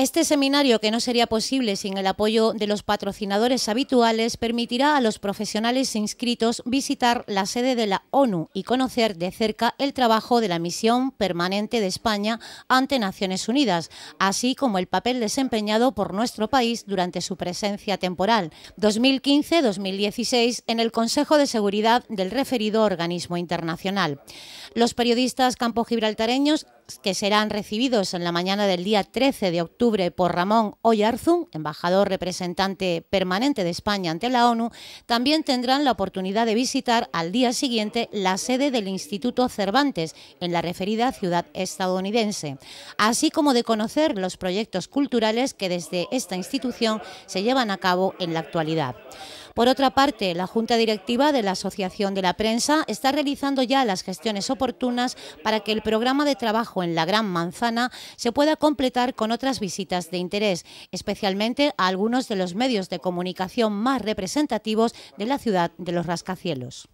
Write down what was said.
Este seminario, que no sería posible sin el apoyo de los patrocinadores habituales, permitirá a los profesionales inscritos visitar la sede de la ONU y conocer de cerca el trabajo de la misión permanente de España ante Naciones Unidas, así como el papel desempeñado por nuestro país durante su presencia temporal 2015-2016 en el Consejo de Seguridad del referido organismo internacional. Los periodistas campo-gibraltareños que serán recibidos en la mañana del día 13 de octubre por Ramón Oyarzún, embajador representante permanente de España ante la ONU, también tendrán la oportunidad de visitar al día siguiente la sede del Instituto Cervantes en la referida ciudad estadounidense, así como de conocer los proyectos culturales que desde esta institución se llevan a cabo en la actualidad. Por otra parte, la Junta Directiva de la Asociación de la Prensa está realizando ya las gestiones oportunas para que el programa de trabajo en la Gran Manzana se pueda completar con otras visitas de interés, especialmente a algunos de los medios de comunicación más representativos de la ciudad de los rascacielos.